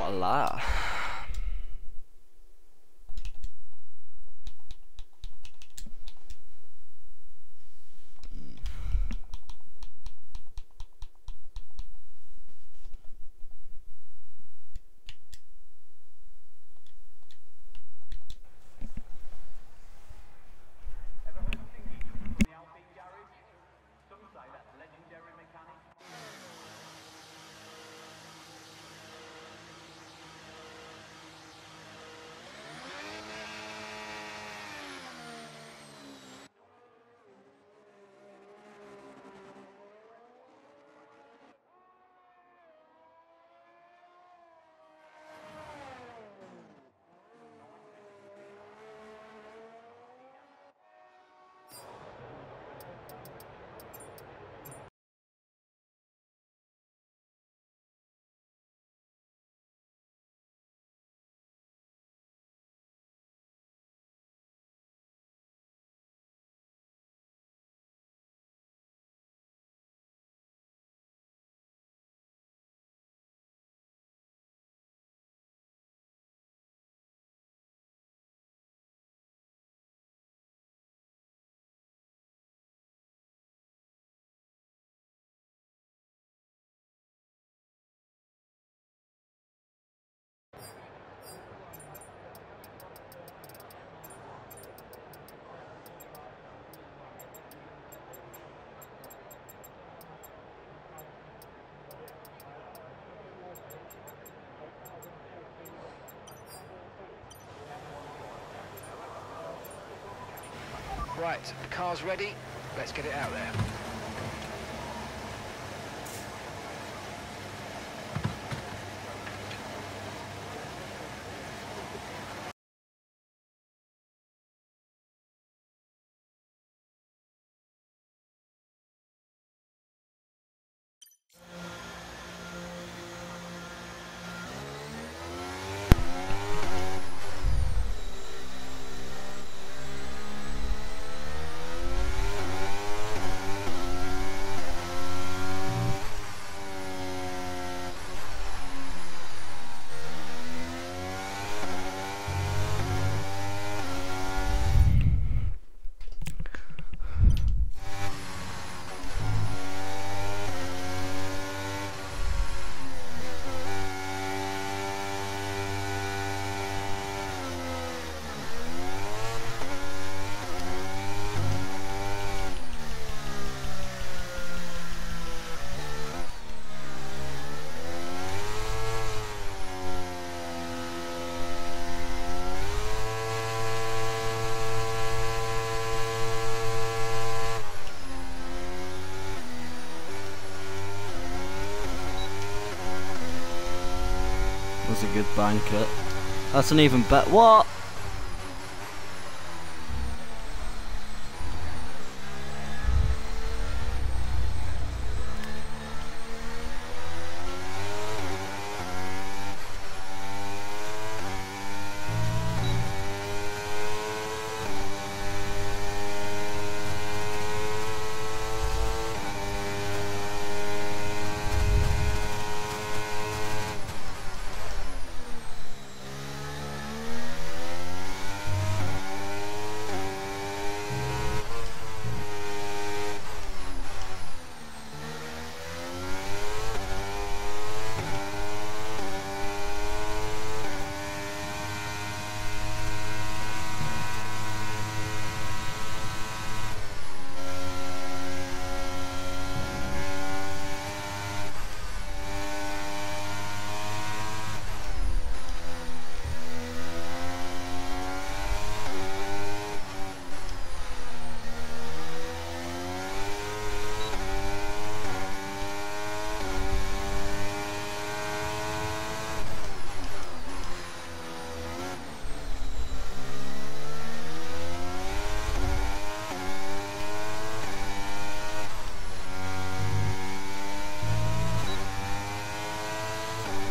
what Right, the car's ready. Let's get it out there. was a good banker. That's an even better. What?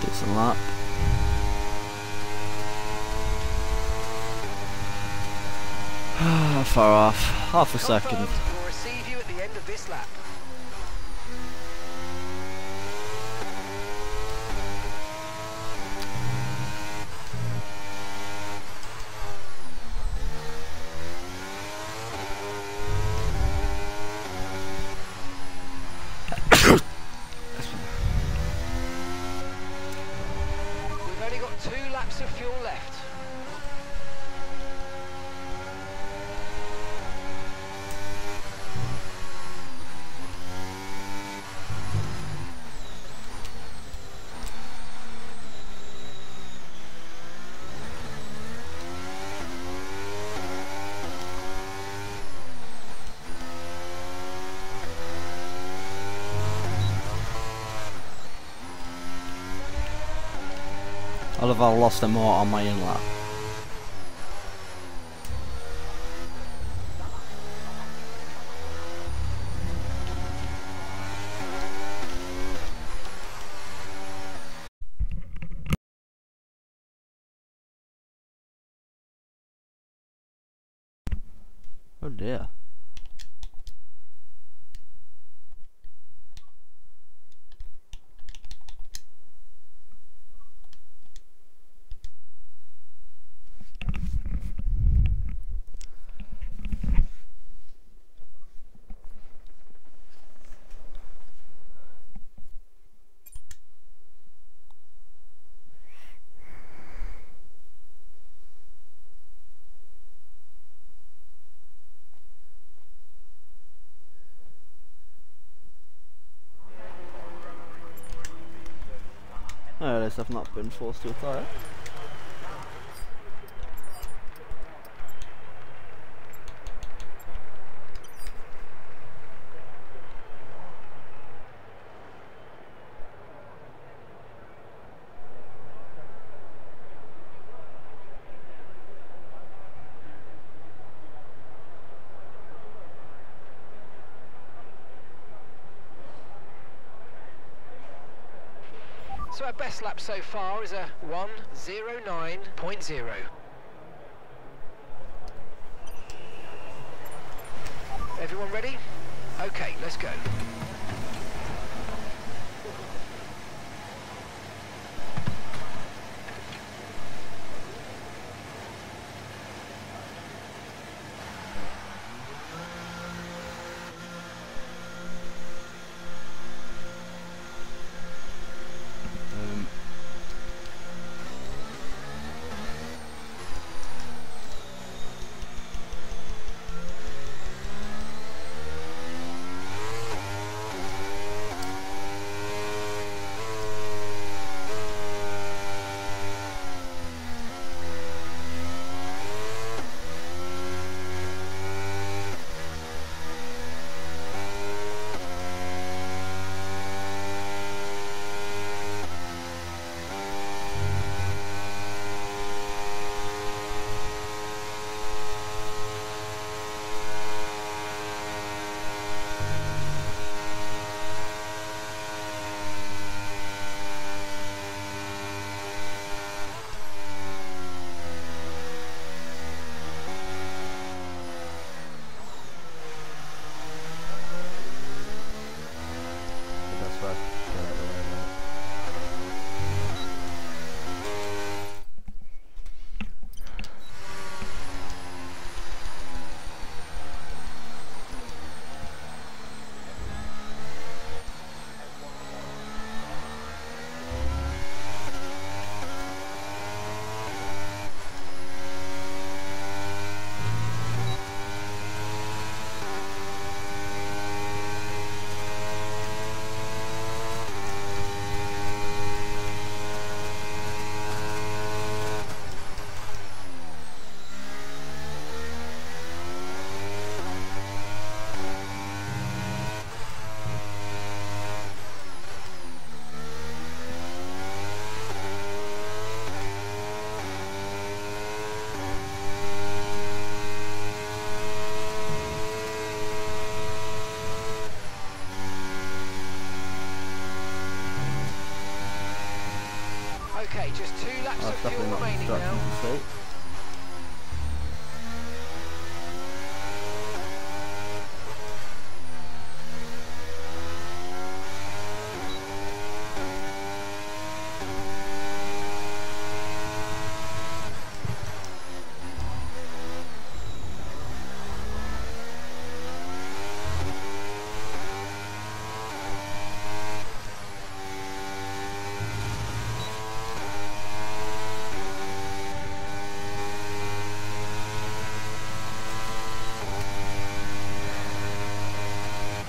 Decent lap. Far off. Half a second. Confirmed. We'll receive you at the end of this lap. fuel left. I'll have lost them more on my inlet. Oh I've not been forced to retire. So our best lap so far is a 109.0. Everyone ready? Okay, let's go.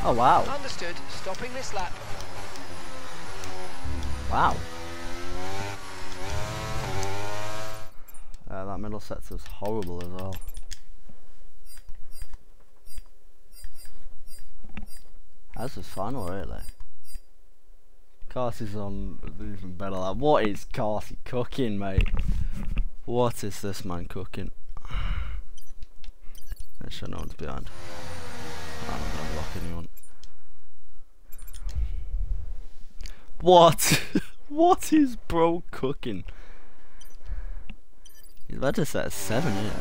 Oh wow. Understood. Stopping this lap. Wow. Uh, that middle sector's horrible as well. That's his final, really. Carsey's on even better. Like, what is Carsey cooking, mate? What is this man cooking? Make sure no one's behind. Gonna block anyone. What? what is bro cooking? He's about to set a 7 here.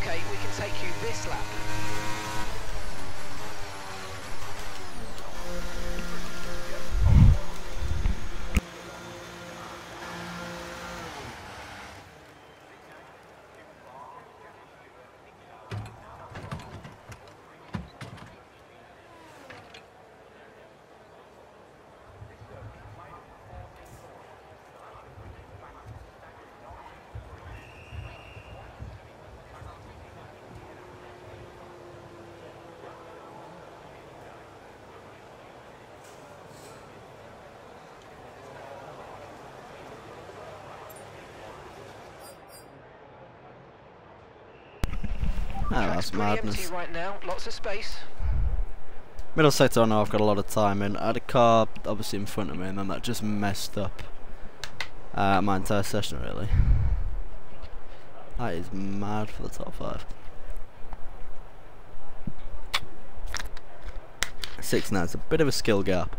Okay, we can take you this lap. Ah, Track's that's madness. right now. Lots of space. Middle sector, I know I've got a lot of time in. I had a car obviously in front of me, and then that just messed up uh, my entire session, really. That is mad for the top five. Six now, it's a bit of a skill gap.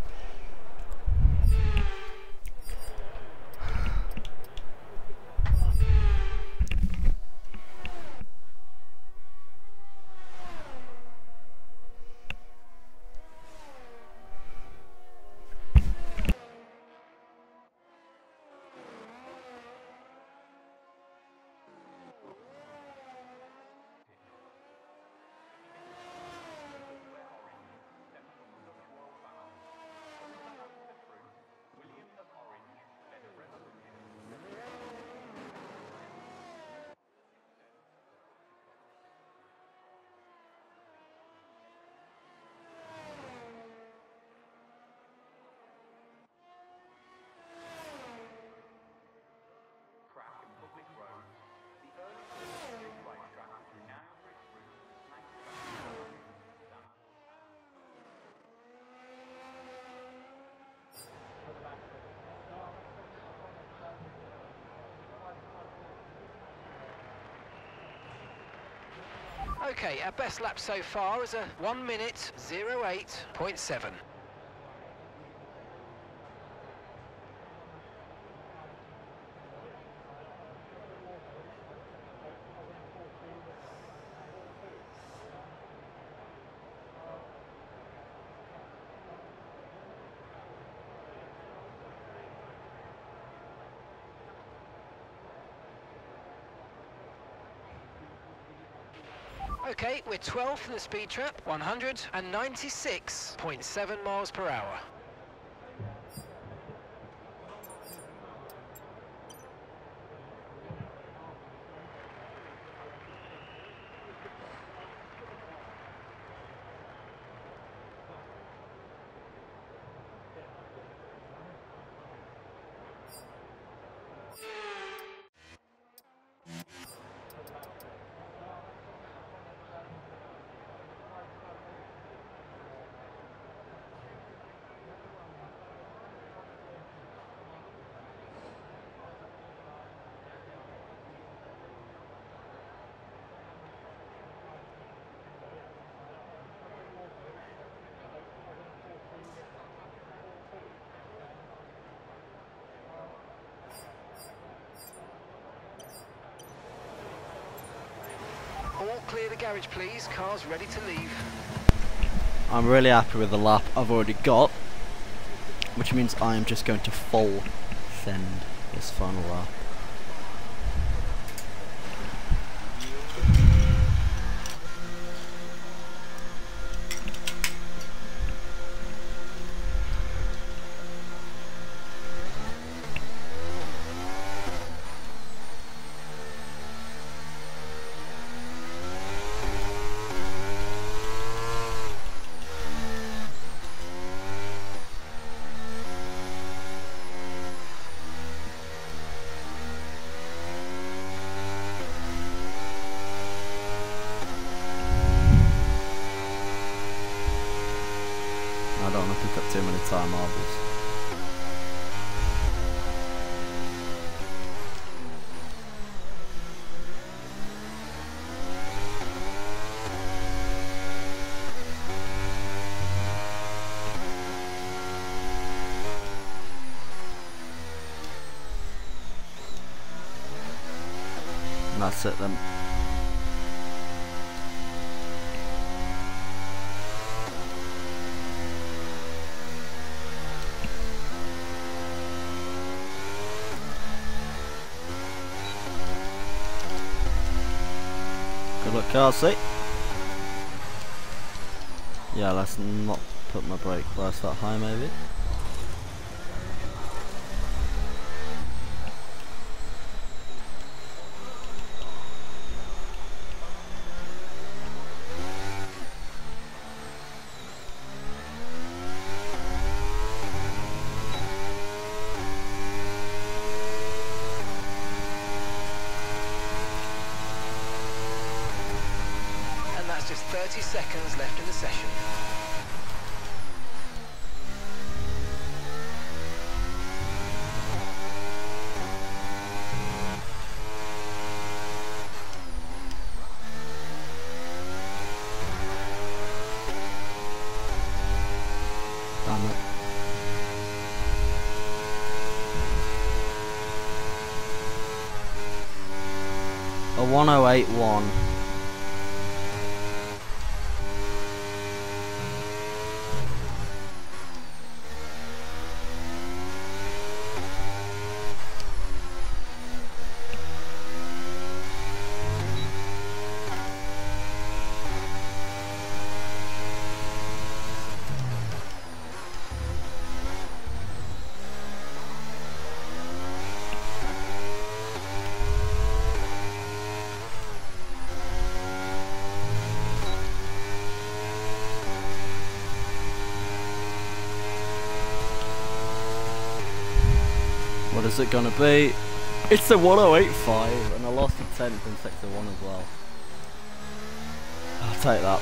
Okay, our best lap so far is a 1 minute 08.7. Okay, we're 12th in the speed trap, 196.7 miles per hour. carriage, please. Car's ready to leave. I'm really happy with the lap I've already got, which means I am just going to fold send this final lap. glass at them. Good luck, Carsey. Yeah, let's not put my brake last that high maybe. seconds. gonna be. It's a 108.5 and I lost a tenth in sector 1 as well. I'll take that.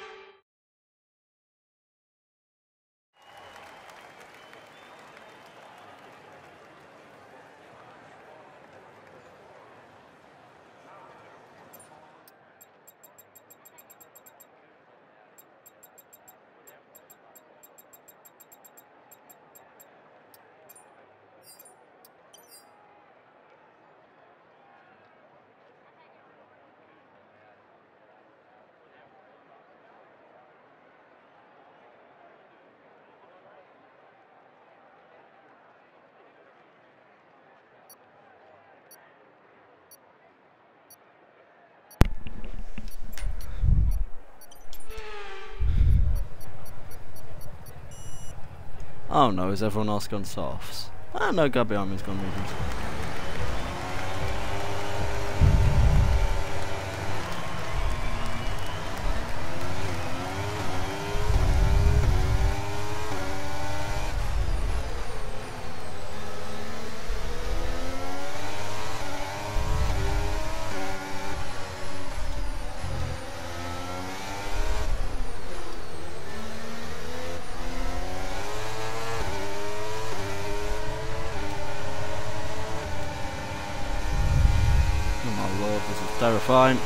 Oh no, has everyone else gone softs? Ah no, guy behind me's gone mediums. Oh my lord, this is terrifying.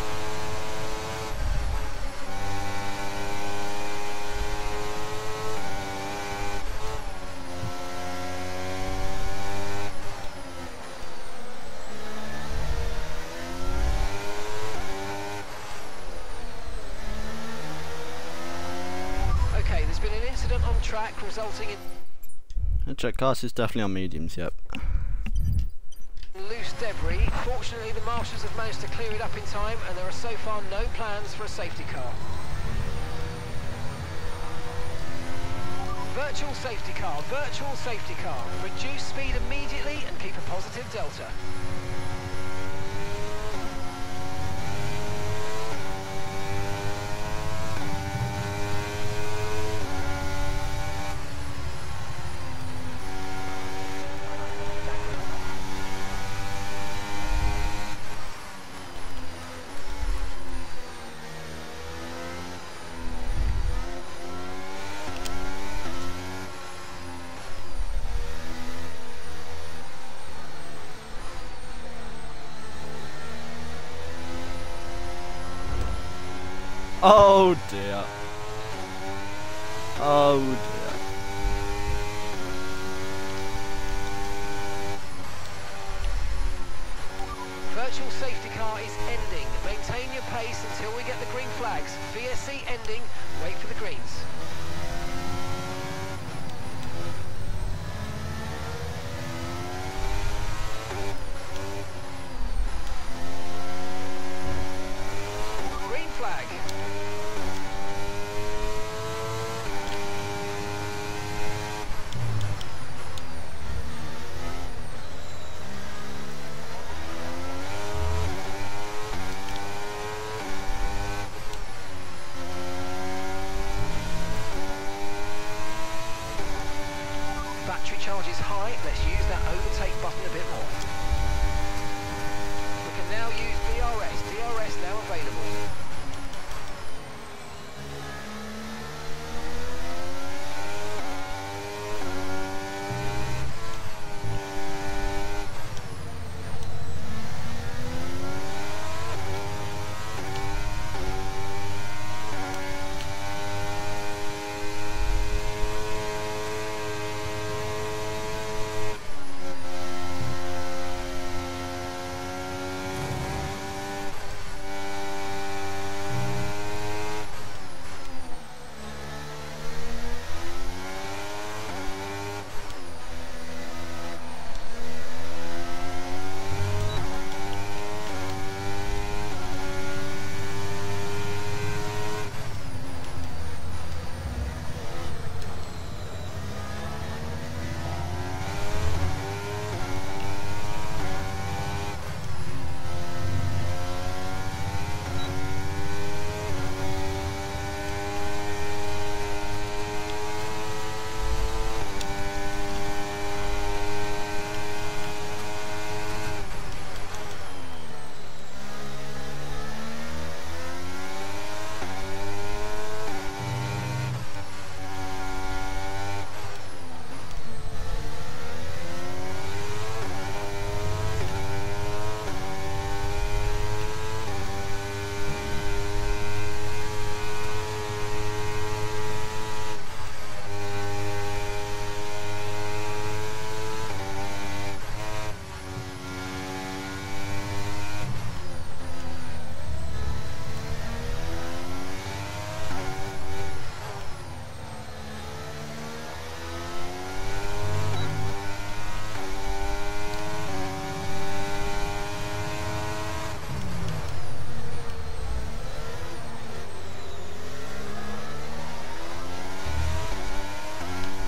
Okay, there's been an incident on track resulting in And check cast is definitely on mediums, yep. Fortunately, the marshals have managed to clear it up in time, and there are so far no plans for a safety car. Virtual safety car, virtual safety car. Reduce speed immediately and keep a positive delta.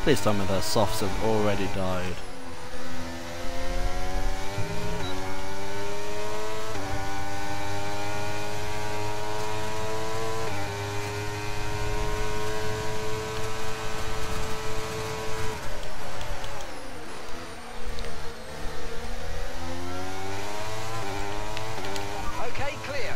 Please tell me their softs have already died. Okay, clear.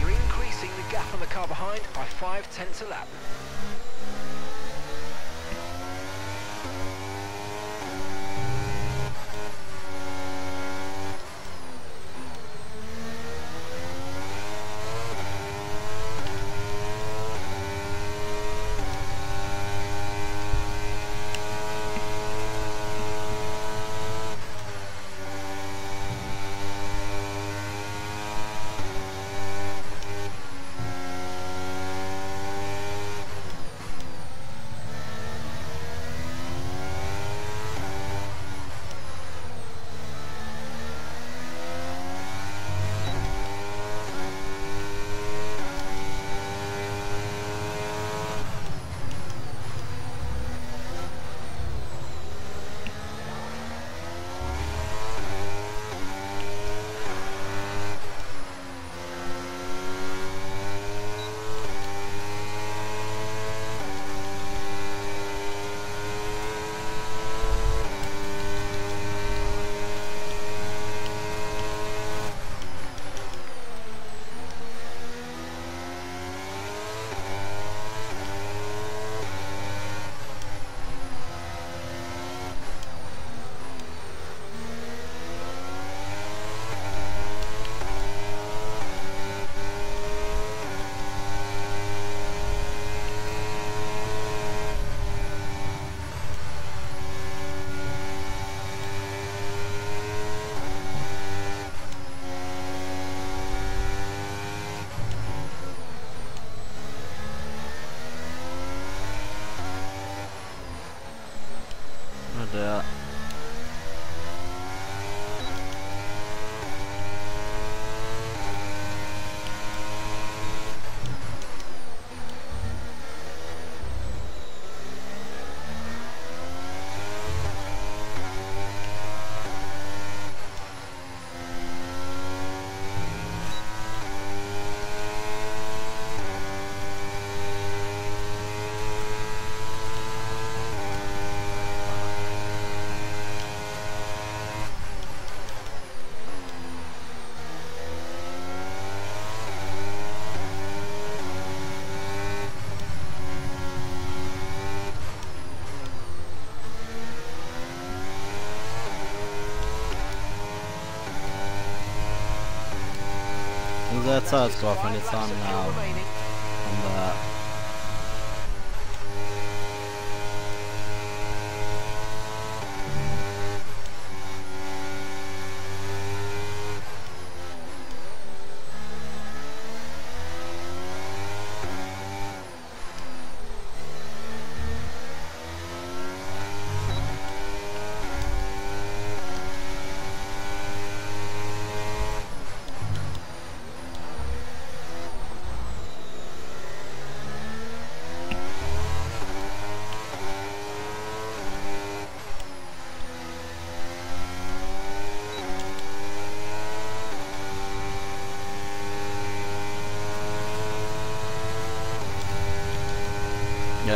You're increasing the gap on the car behind by five tenths Go off any time um, now.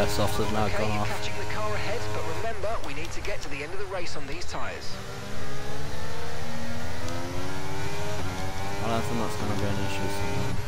Yeah, softs have now gone off. catching the car ahead, but remember, we need to get to the end of the race on these tyres. I don't think that's going to be an issue.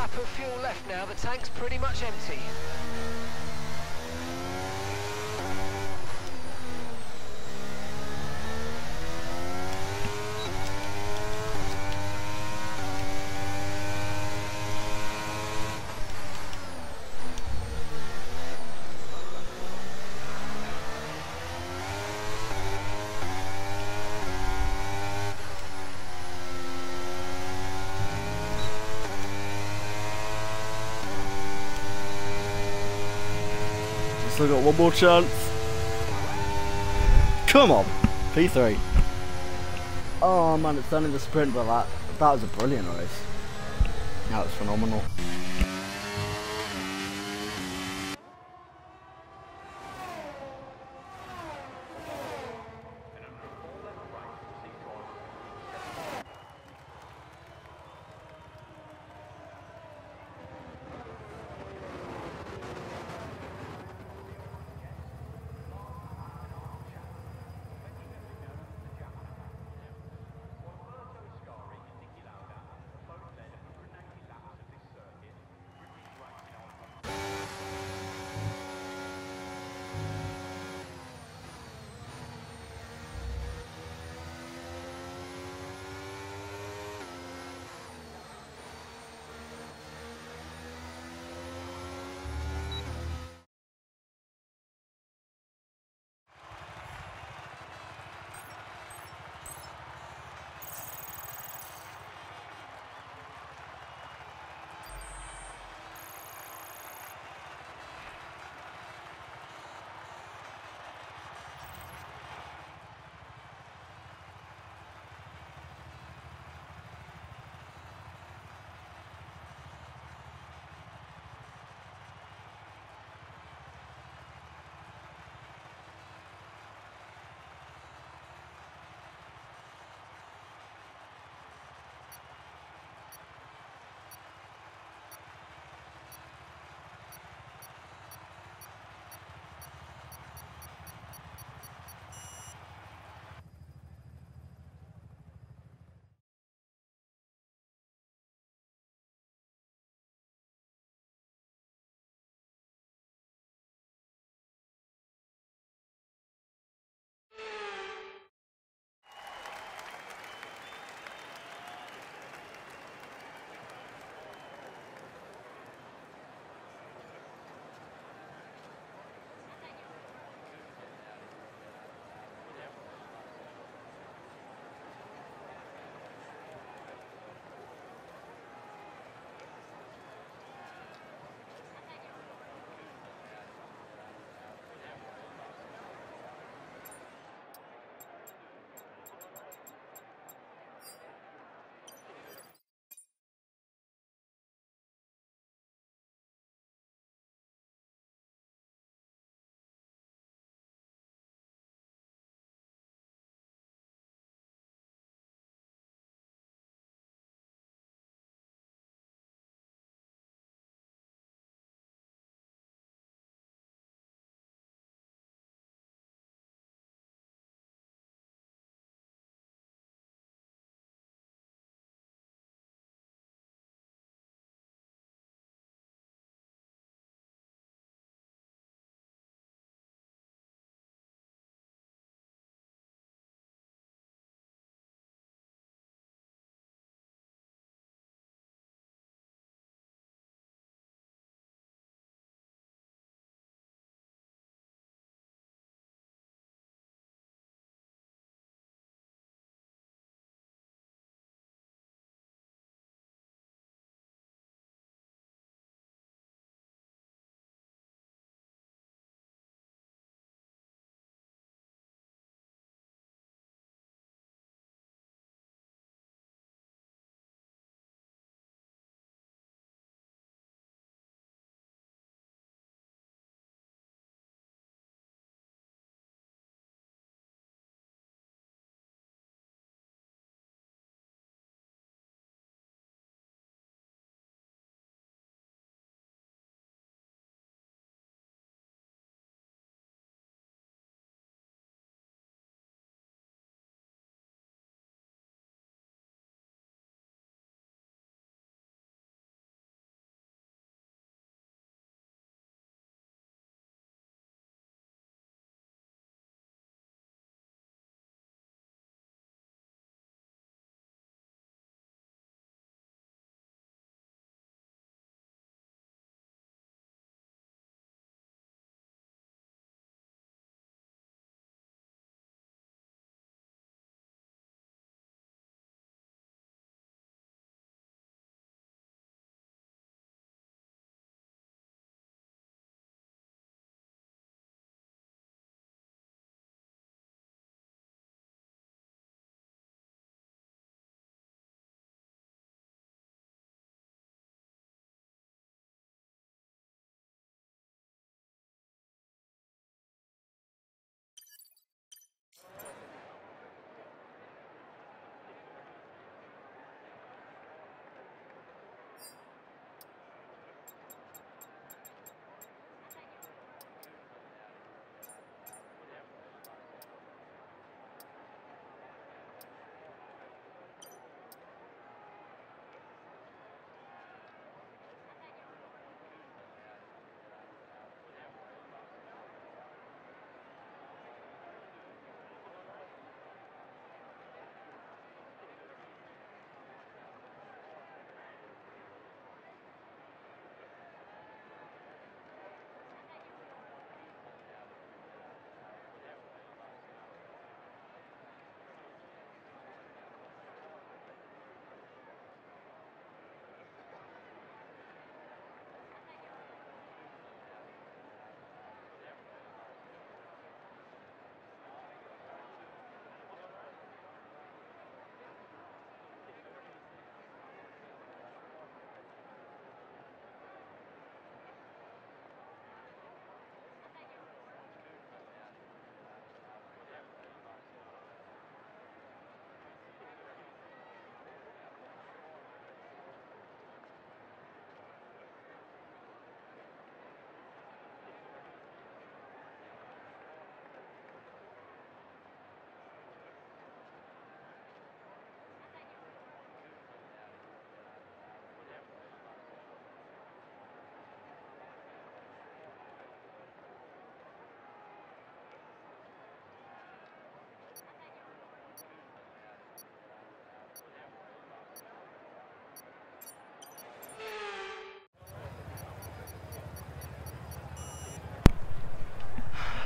Lap of fuel left now. The tank's pretty much empty. Still got one more chance. Come on, P3. Oh man, it's done in the sprint, but that that was a brilliant race. That was phenomenal.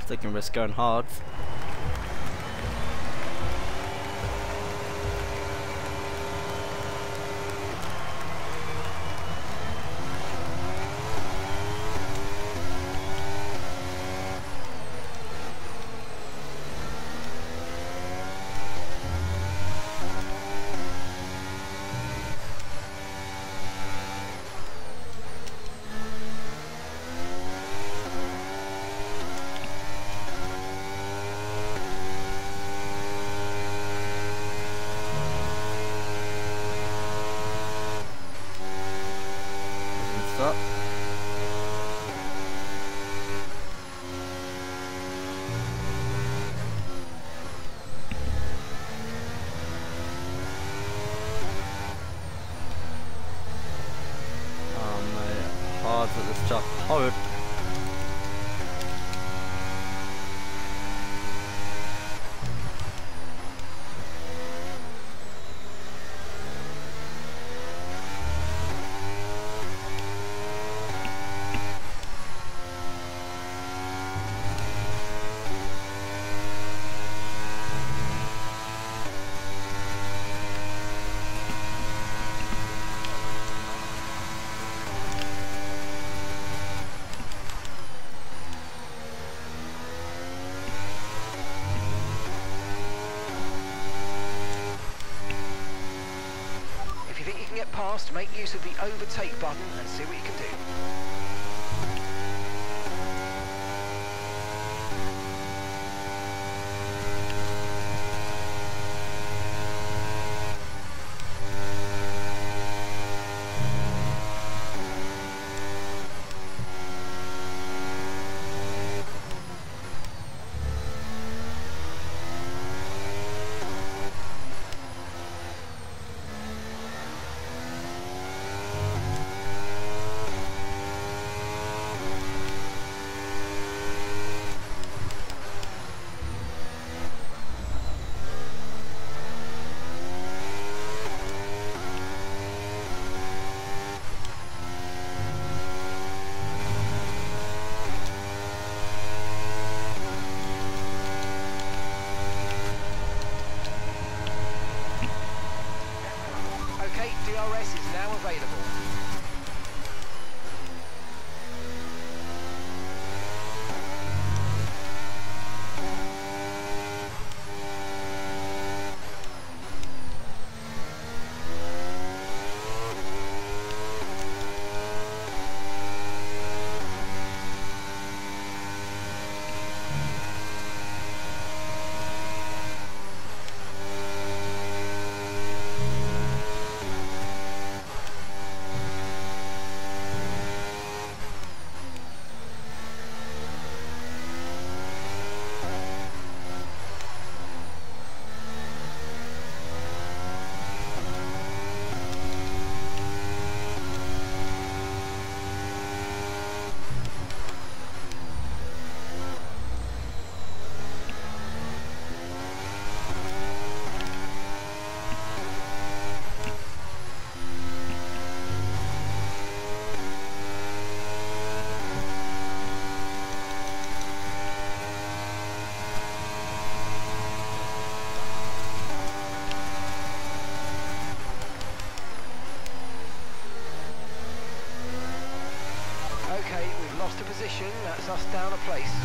Taking risk going hard. Doesn't stop. Oh mate, hard at this job. Hard. If you think you can get past, make use of the overtake button and see what you can down a place.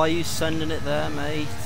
why are you sending it there, mate?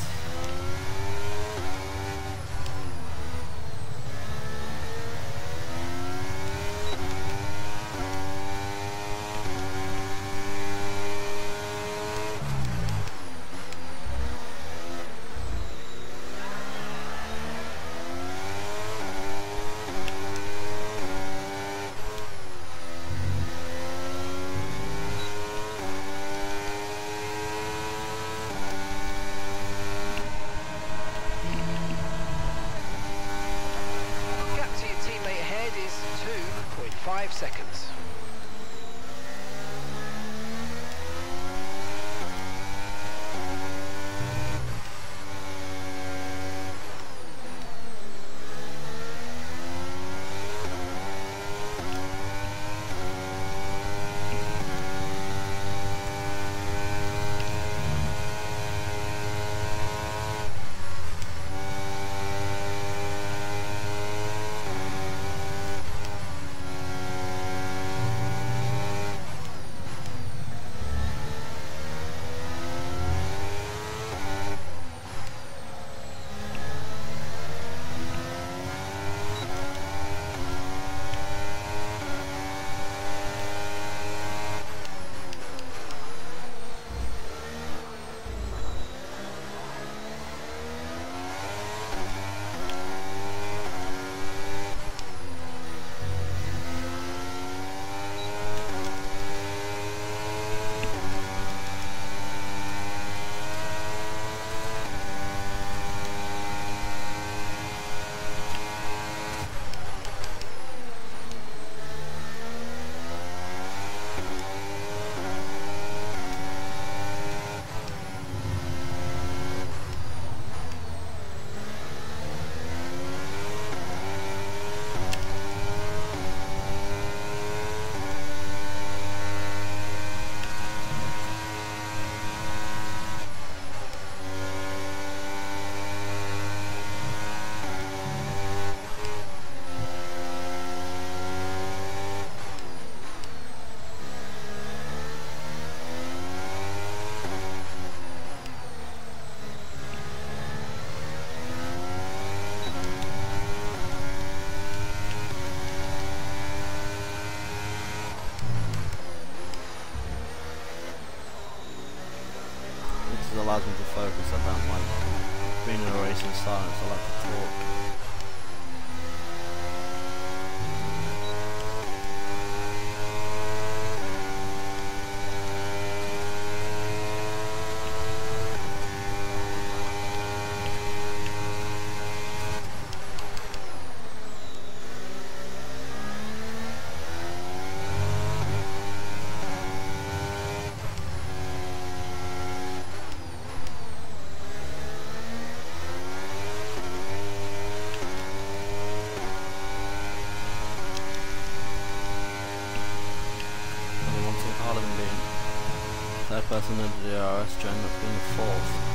faster than they are as China being fourth.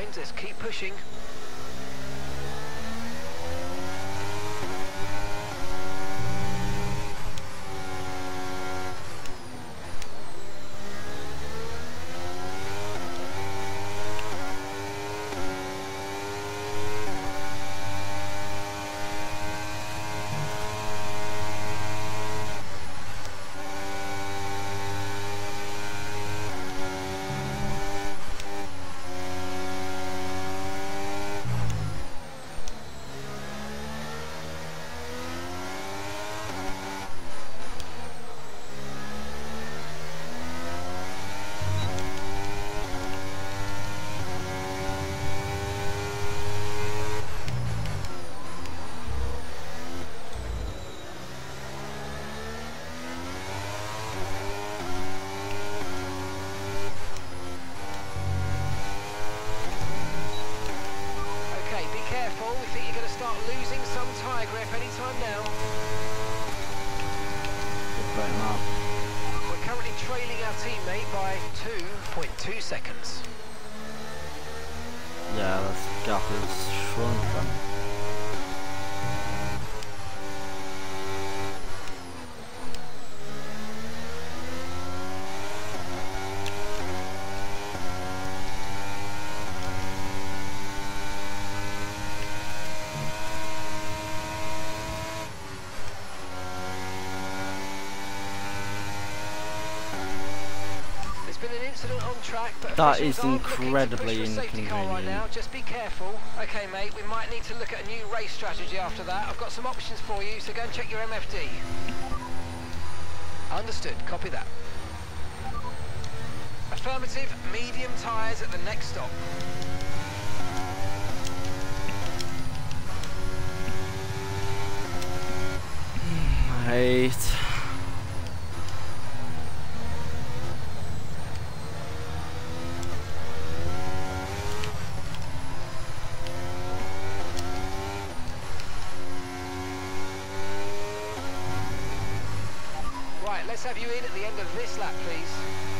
Behind. Let's keep pushing. Okay, be careful. We think you're going to start losing some tyre grip anytime now. Good bet, Mark. We're currently trailing our teammate by 2.2 seconds. Yeah, this gap is shrunk then. There's been an incident on track, but That is aren't looking to incredibly push for a safety car right inconvenient. now. Just be careful. Okay, mate, we might need to look at a new race strategy after that. I've got some options for you, so go and check your MFD. Understood. Copy that. Affirmative. Medium tyres at the next stop. Right, let's have you in at the end of this lap, please.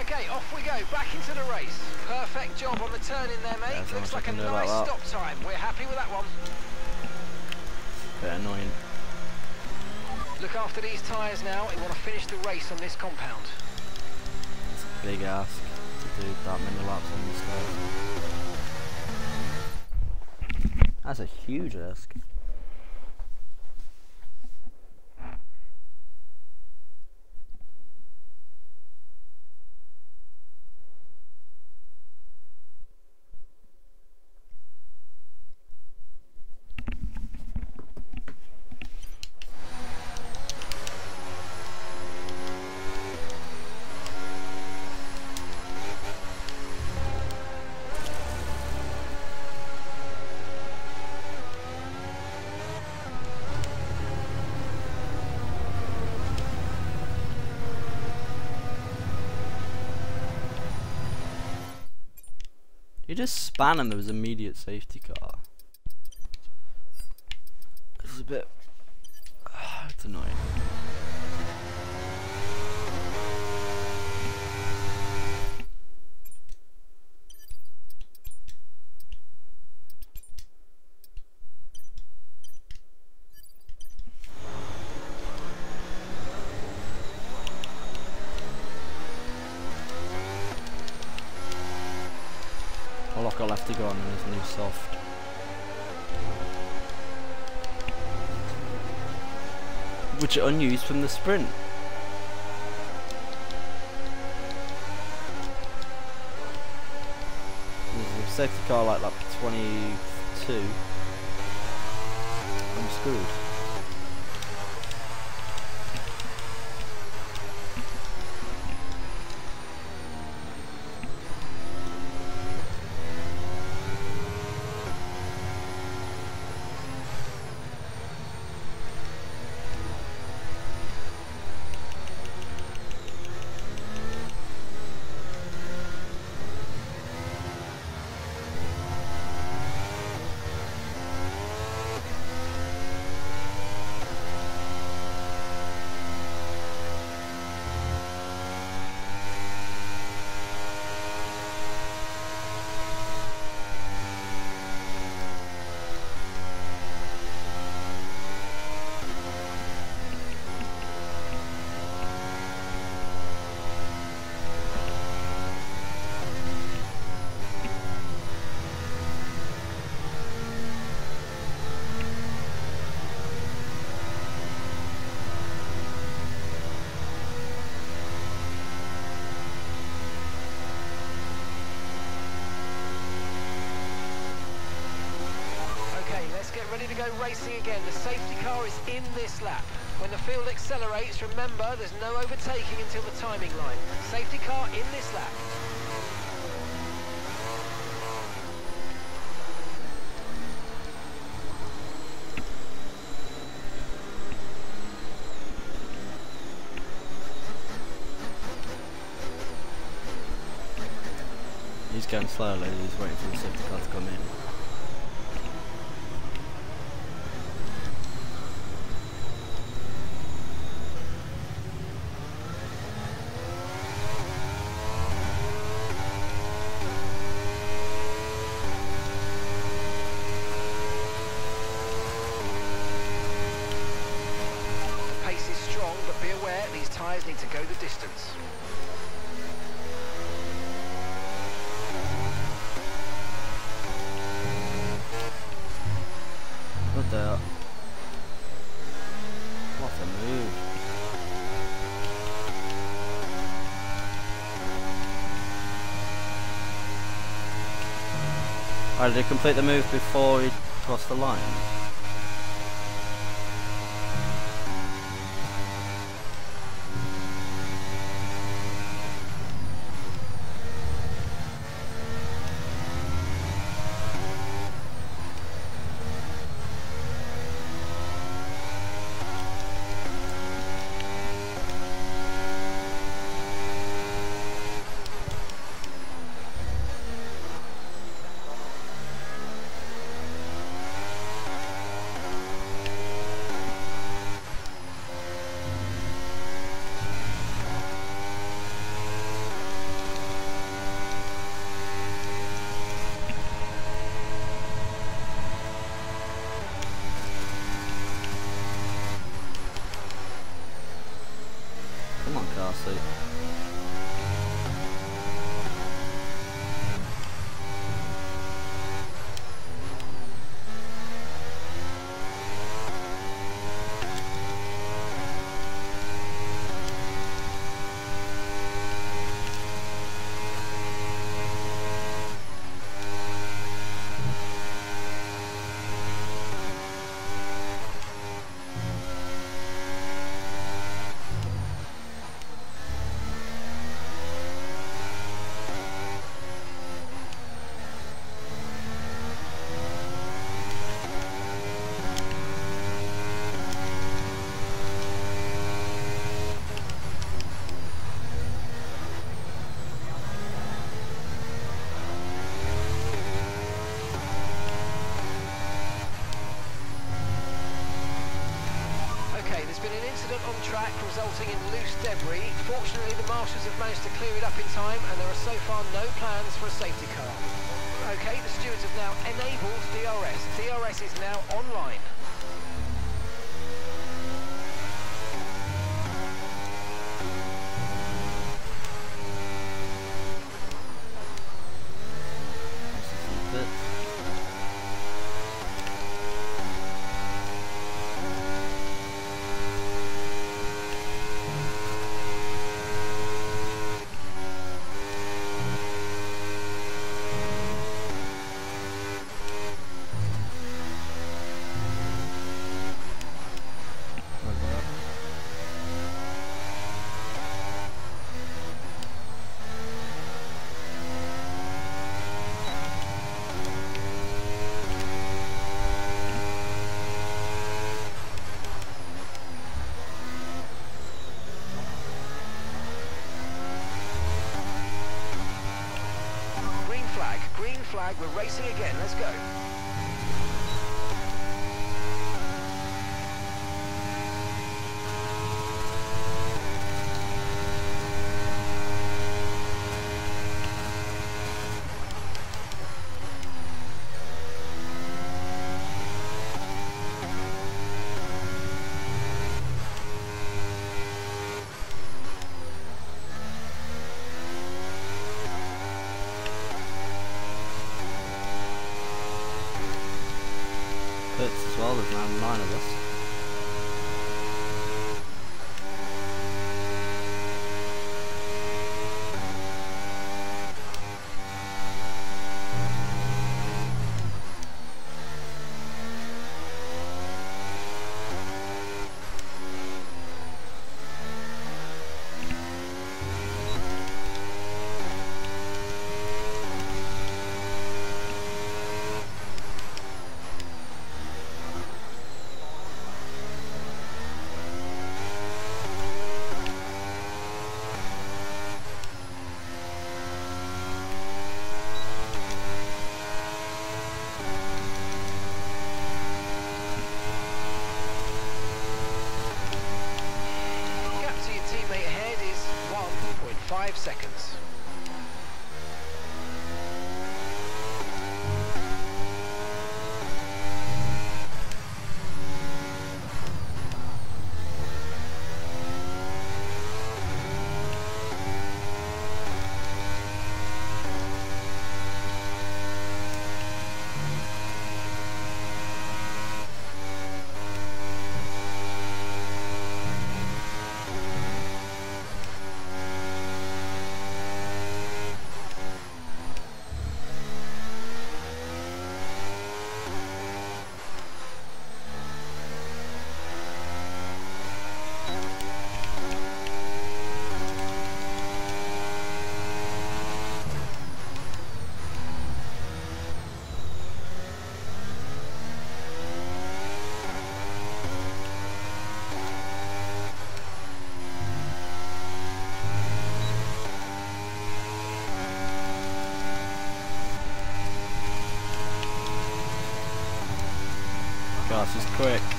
Okay, off we go, back into the race. Perfect job on the turn in there, mate. Yeah, so Looks like a nice stop time. We're happy with that one. Bit annoying. Look after these tyres now. We want to finish the race on this compound. It's a big ask to do that many laps on this day. That's a huge ask. You just span and there was immediate safety car. It's a bit. it's annoying. Well, I've got left to go on in his new soft. Which are unused from the sprint. There's a safety car like lap 22. I'm screwed. get ready to go racing again. The safety car is in this lap. When the field accelerates, remember there's no overtaking until the timing line. Safety car in this lap. He's going slowly, he's waiting for the safety car to come in. The pace is strong, but be aware these tyres need to go the distance. What the? What a move. Oh, did he complete the move before he crossed the line? Marshals have managed to clear it up in time and there are so far no plans for a safety car. Okay, the stewards have now enabled DRS. DRS is now online. This is the bit. Where's that? Green flag, flag, we're racing again, let's go. is quick.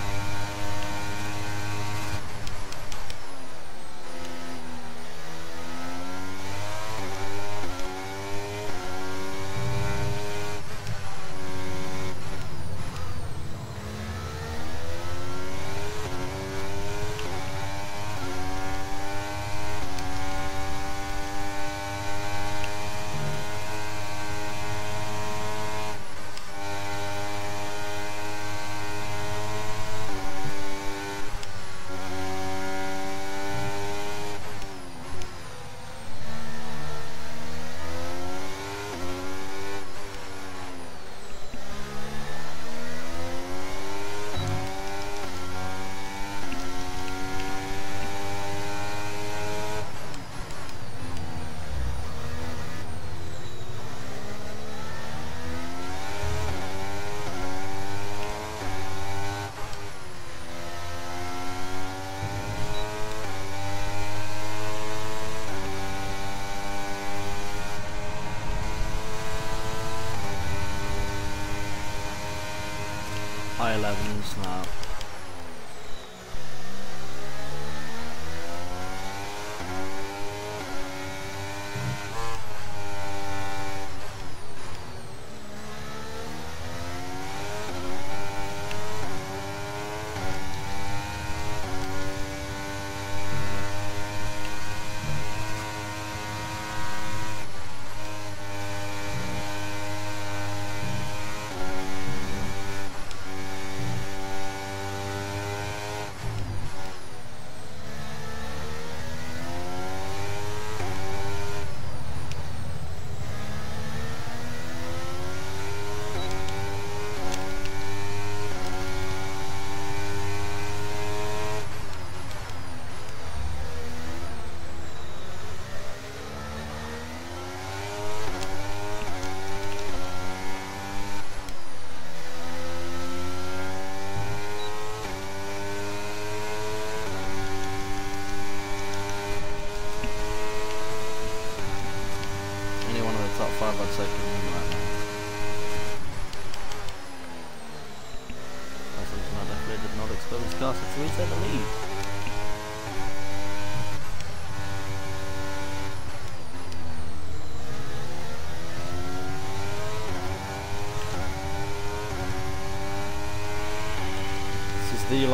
high levels now.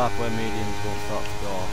lap where mediums will start to go off.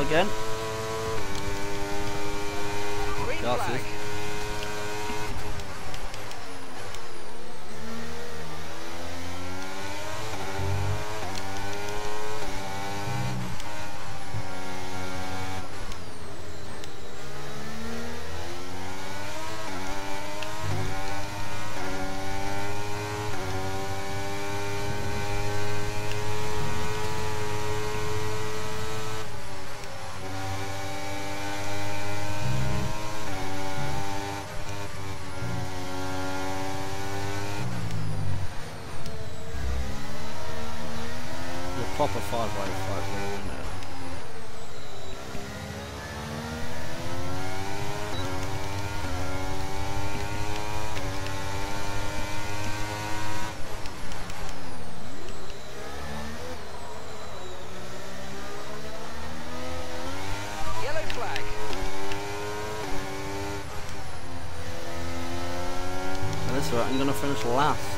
Again? Green flag. it. The proper five way fight for the winner. Yellow flag. And this right, I'm gonna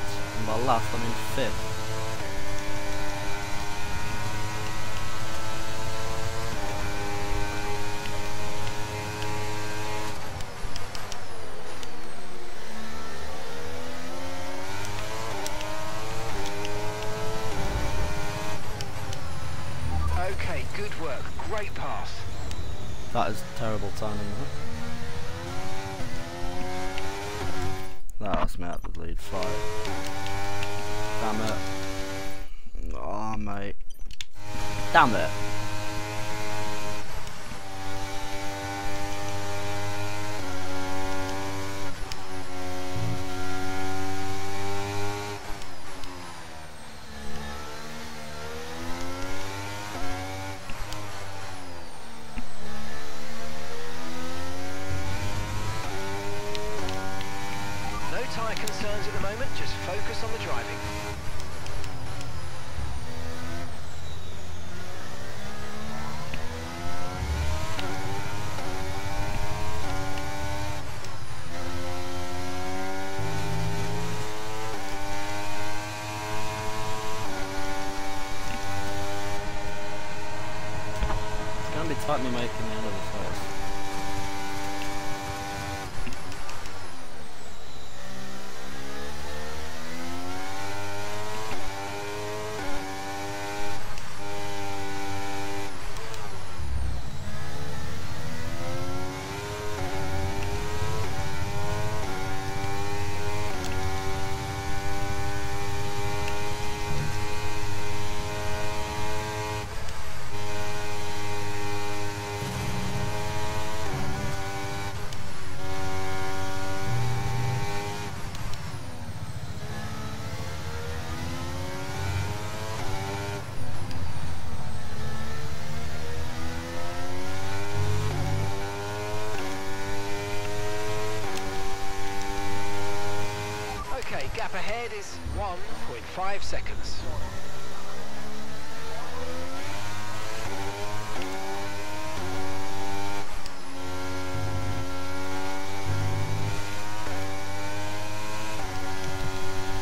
Gap ahead is 1.5 seconds.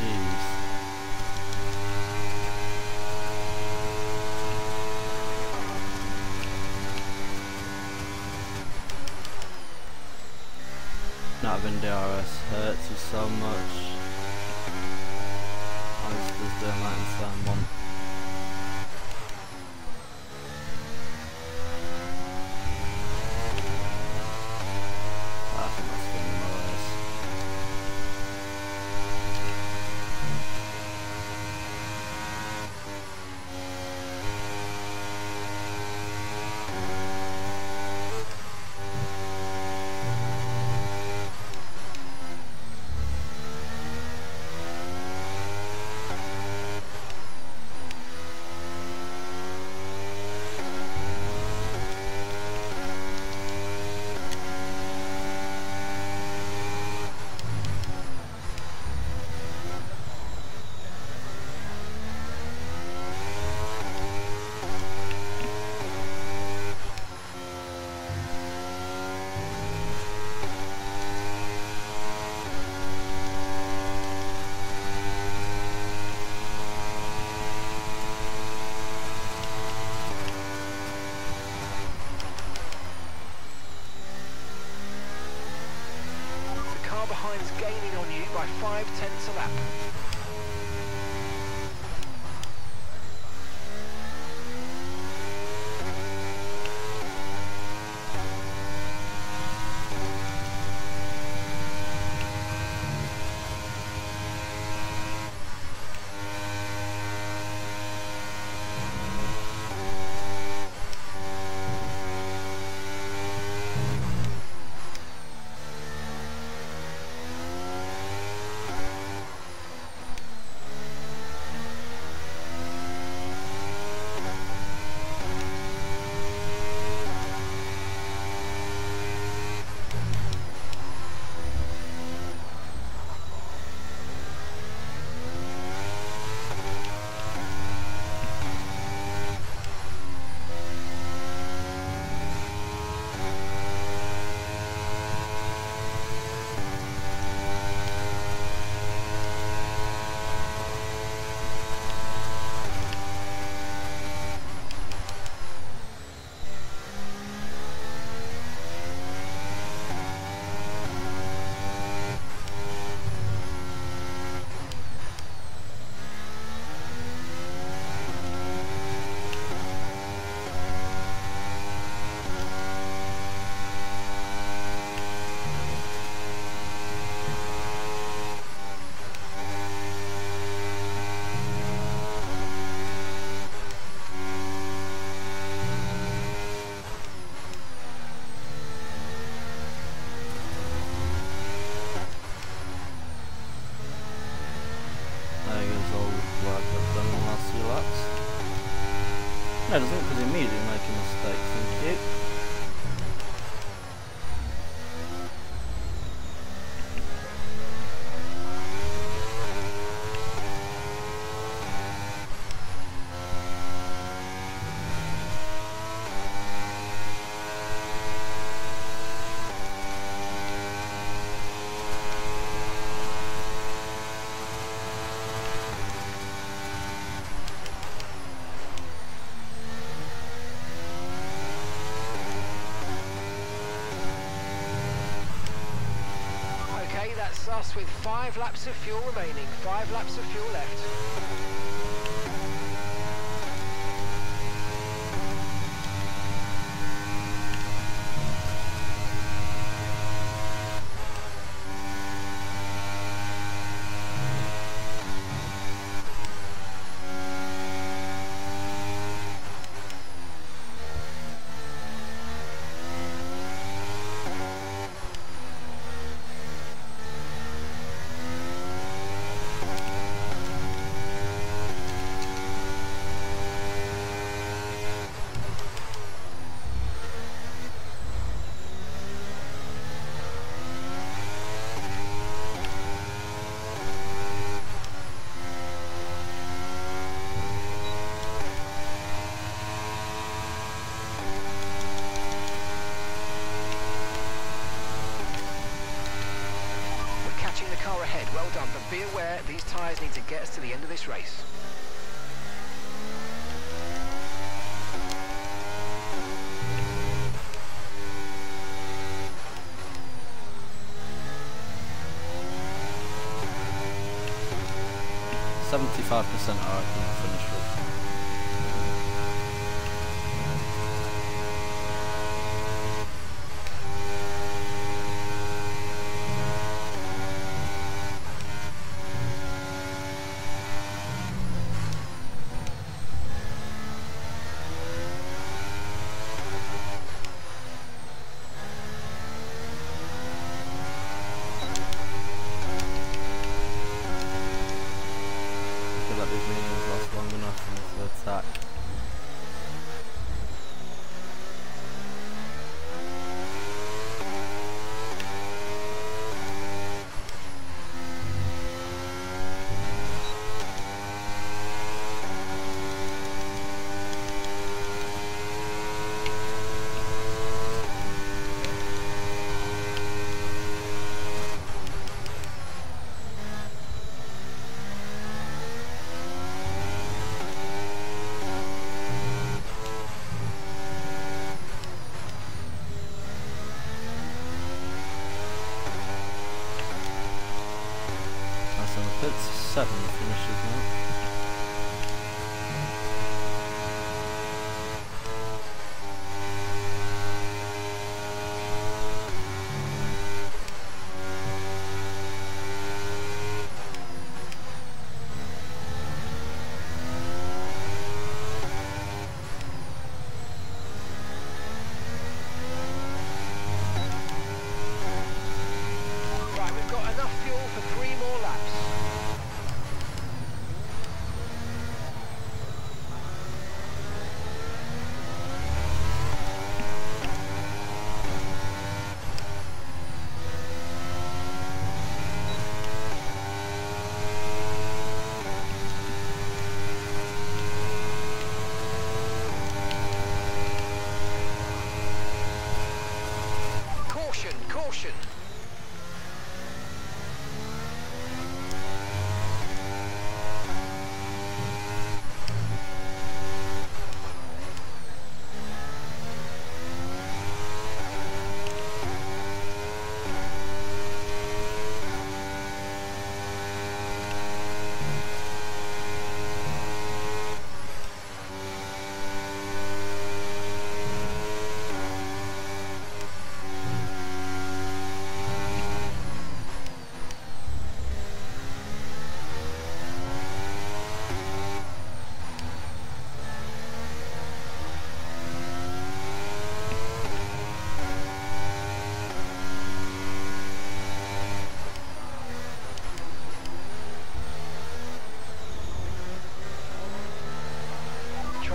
Jeez. Not having DRS hurts you so much. I was just doing that in stand one. I think that's been the worst. The behind's gaining on you by 5 tenths a lap. With 5 laps of fuel remaining. 5 laps of fuel left. To get us to the end of this race. Seventy-five percent I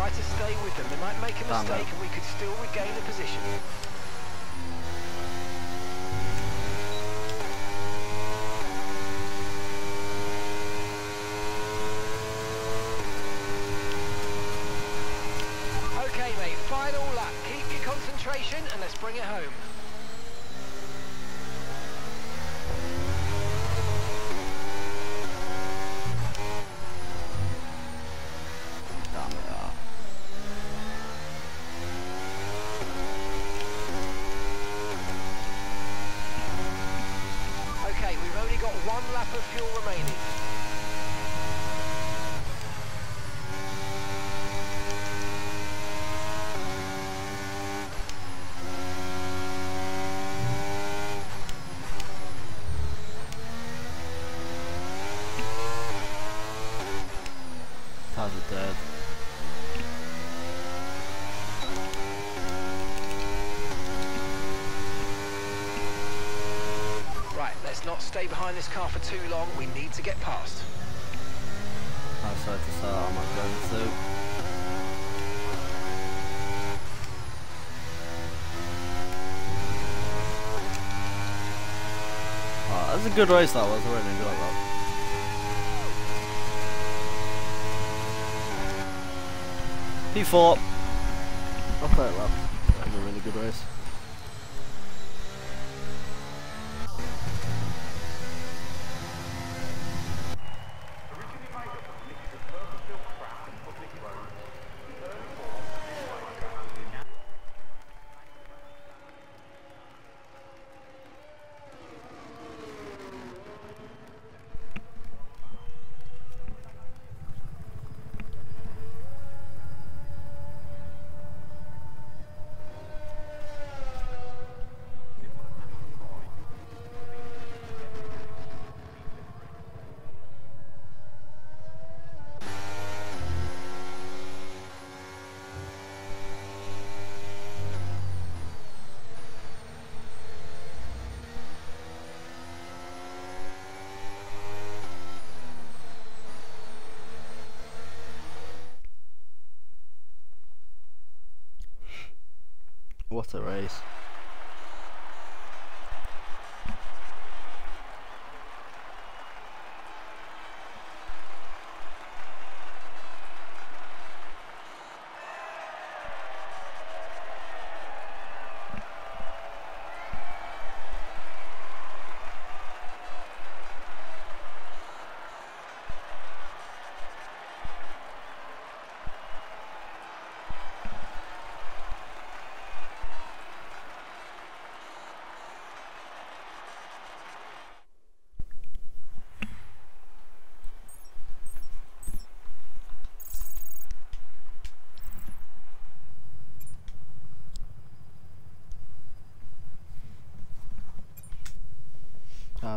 Try to stay with them. They might make a Damn mistake it. and we could still regain the position. Okay, mate, final lap. Keep your concentration and let's bring it home. Damn it. ah. Okay, we've only got one lap of fuel remaining. Tires are dead. Right, let's not stay behind this car for too long. We need to get past. Decided to start, I'm going to. Ah, oh, that was a good race that was, I really enjoyed that. P4. I'll play it lap. That was a really good race.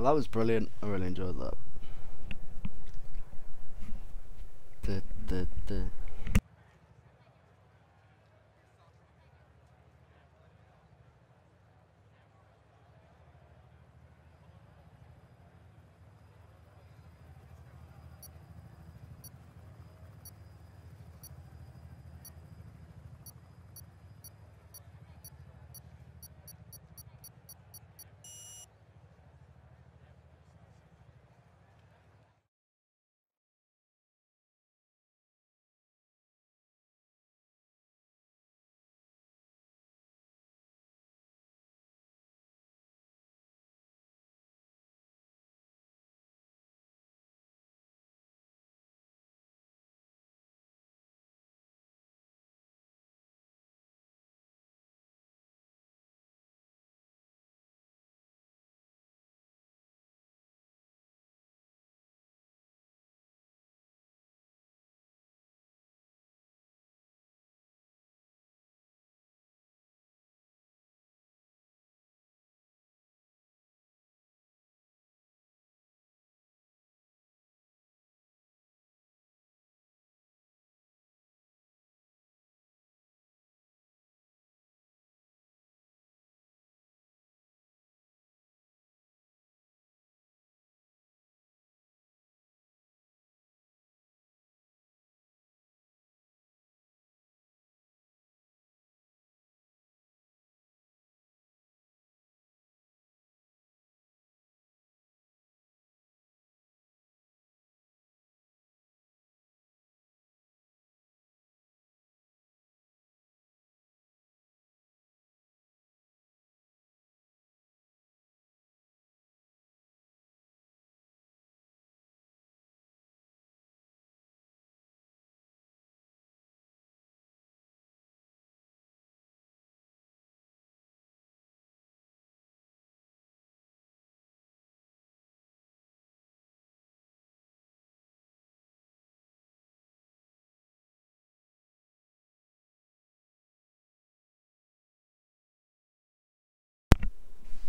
That was brilliant. I really enjoyed that. Duh, duh, duh.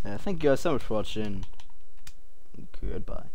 Yeah, thank you guys so much for watching. Goodbye.